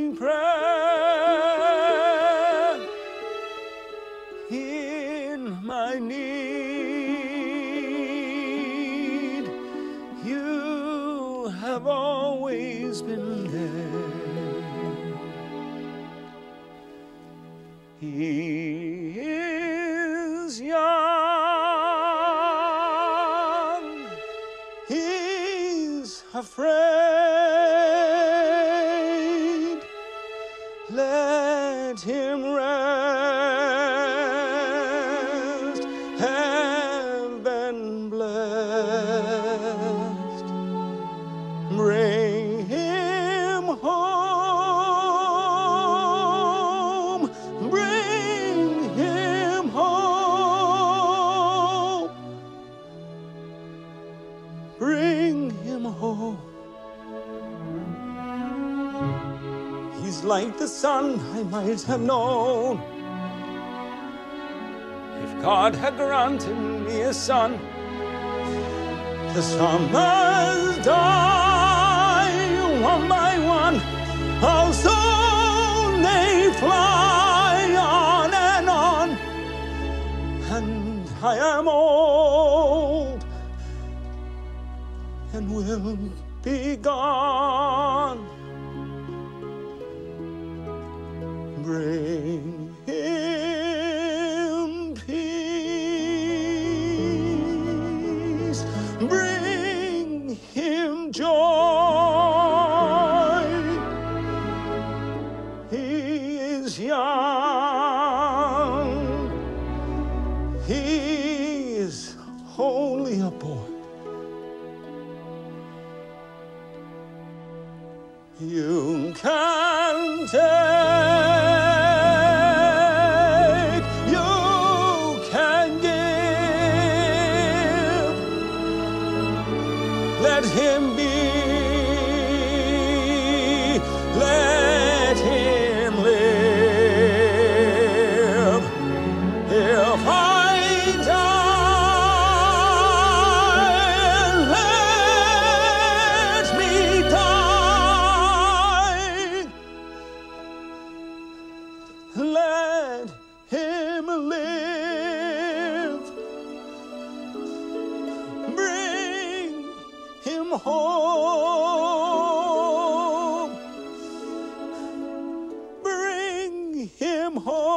morning prayer in my need. You have always been there. He is young. He's afraid. Bring him home. He's like the son I might have known. If God had granted me a son, the summers die one by one, how soon they fly on and on. And I am old and will be gone. Bring him peace. Bring him joy. He is young. He is only a boy. You can take, you can give. Let him be, Let him live. Bring him home. Bring him home.